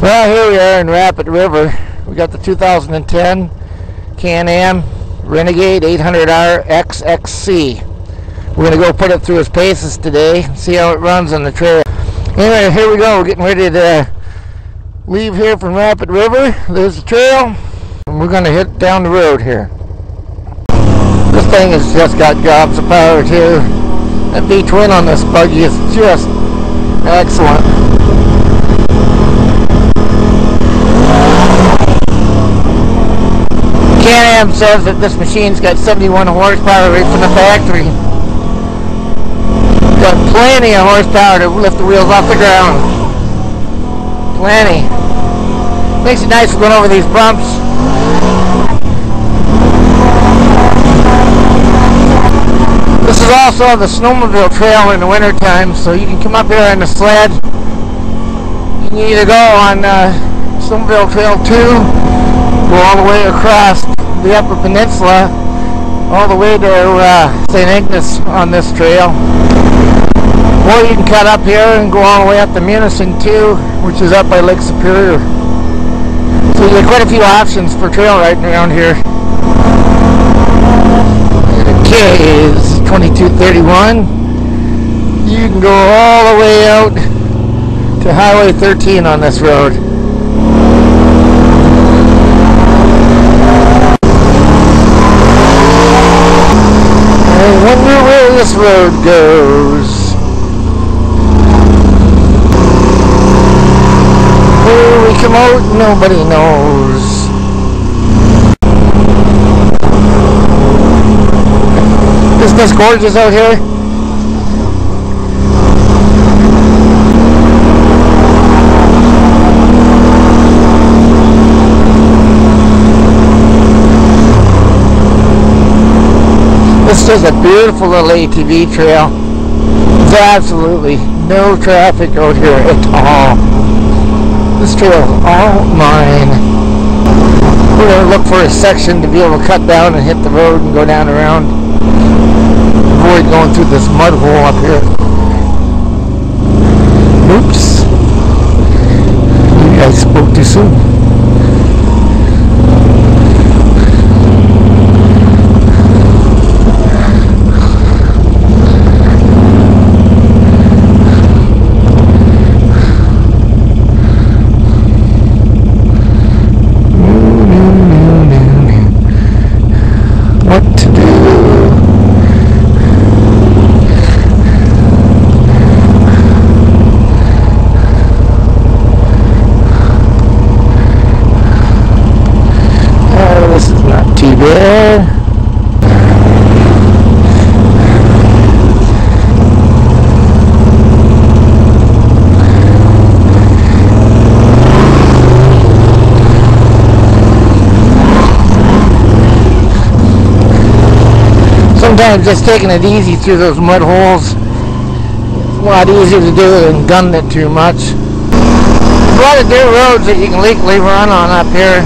Well, here we are in Rapid River. We got the 2010 Can-Am Renegade 800R XXC. We're going to go put it through its paces today, and see how it runs on the trail. Anyway, here we go. We're getting ready to leave here from Rapid River. There's the trail, and we're going to hit down the road here. This thing has just got gobs of power too. That V-twin on this buggy is just excellent. Can-Am says that this machine's got 71 horsepower right from the factory. Got plenty of horsepower to lift the wheels off the ground. Plenty. Makes it nice going over these bumps. This is also the snowmobile trail in the wintertime, so you can come up here on the sled. You can either go on uh, Snowmobile Trail 2, go all the way across the Upper Peninsula, all the way to uh, St. Ignace on this trail. Or you can cut up here and go all the way up to Munising 2, which is up by Lake Superior. So you get quite a few options for trail riding around here. Okay, is 2231. You can go all the way out to Highway 13 on this road. I wonder where this road goes. Where we come out, nobody knows. Isn't this gorgeous out here? This is a beautiful little ATV trail. There's absolutely no traffic out here at all. This trail is all mine. We're going to look for a section to be able to cut down and hit the road and go down around. Avoid going through this mud hole up here. Oops. Maybe I spoke too soon. What to do? Oh, this is not too bad. Sometimes just taking it easy through those mud holes a lot easier to do than gunning it too much. A lot of dirt roads that you can legally run on up here.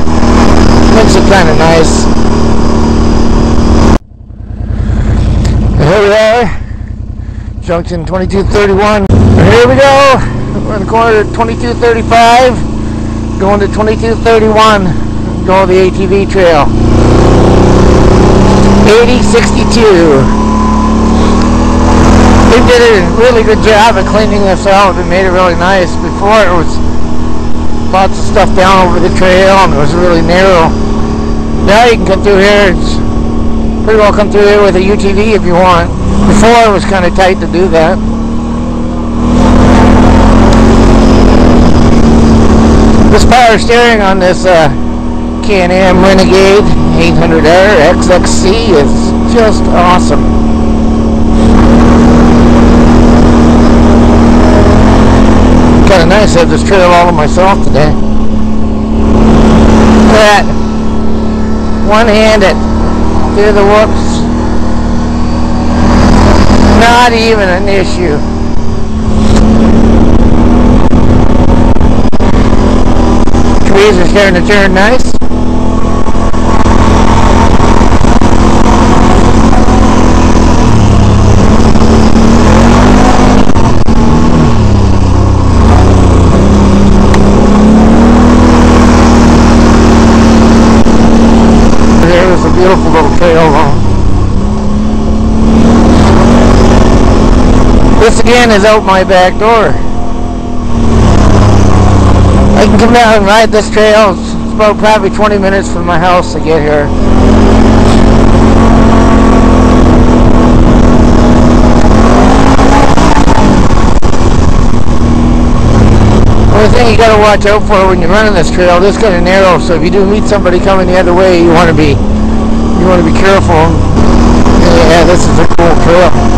Makes it kind of nice. Here we are, junction 2231. Here we go. We're in the corner of 2235, going to 2231, going to the ATV trail. 8062. They did a really good job of cleaning this out and made it really nice. Before it was lots of stuff down over the trail and it was really narrow. Now you can come through here. It's pretty well come through here with a UTV if you want. Before it was kind of tight to do that. This power steering on this uh, Can-Am Renegade 800R XXC is just awesome. Kind of nice to have this trail all to myself today. That. One-handed. Do the whoops. Not even an issue. Trees are starting to turn nice. This again is out my back door. I can come down and ride this trail. It's about probably 20 minutes from my house to get here. Only thing you gotta watch out for when you're running this trail, this kind of narrow, so if you do meet somebody coming the other way, you want to be you want to be careful. Yeah, this is a cool trail.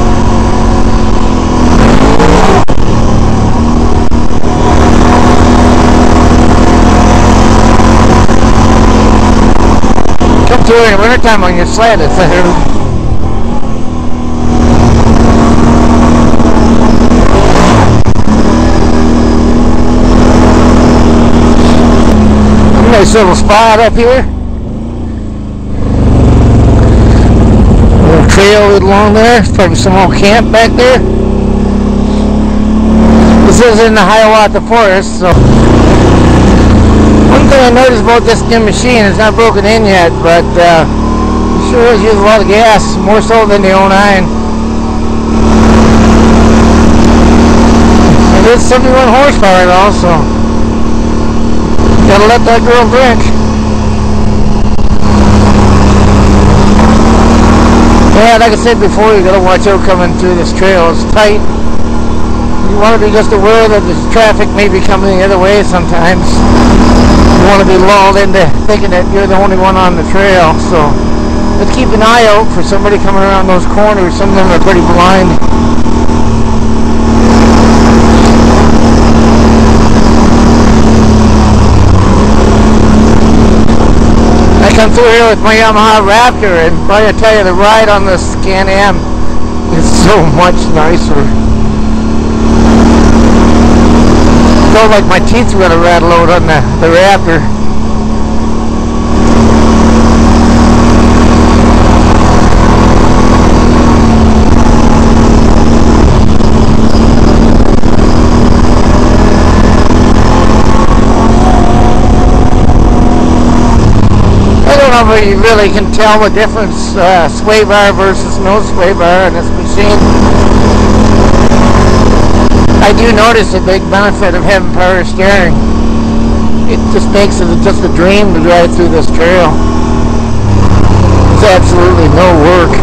Come through in wintertime on your sled. It's a nice little spot up here. Little trail along there. It's probably some old camp back there. This is in the Hiawatha Forest, so one thing I noticed about this new machine, it's not broken in yet, but uh, it sure does use a lot of gas, more so than the 09. It is 71 horsepower also. Gotta let that girl drink. Yeah, like I said before, you gotta watch out coming through this trail. It's tight. You want to be just aware that the traffic may be coming the other way sometimes. You want to be lulled into thinking that you're the only one on the trail. So let's keep an eye out for somebody coming around those corners. Some of them are pretty blind. I come through here with my Yamaha Raptor and boy I tell you the ride on the Can-Am is so much nicer. Felt like my teeth were gonna rattle out on the, the if you really can tell the difference uh, sway bar versus no sway bar in this machine. I do notice a big benefit of having power steering. It just makes it just a dream to drive through this trail. It's absolutely no work.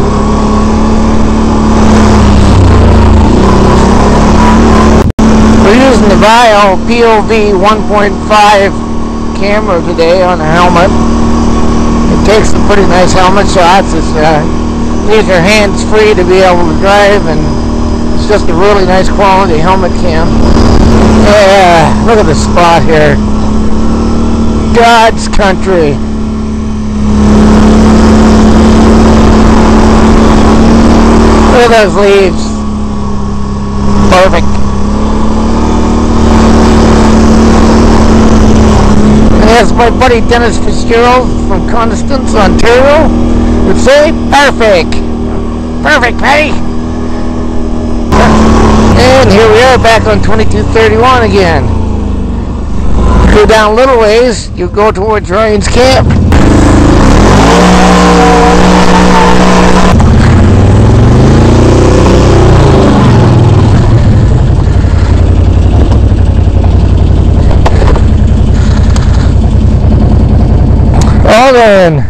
Using the Vail POV 1.5 camera today on the helmet It takes some pretty nice helmet shots. It's uh, leaves your hands free to be able to drive, and just a really nice quality helmet cam. Yeah, look at the spot here. God's country. Look at those leaves. Perfect. And as my buddy Dennis Fitzgerald from Constance, Ontario would say, perfect. Perfect, Patty. And here we are back on 2231 again. Go down a little ways, you go towards Ryan's camp. Well then.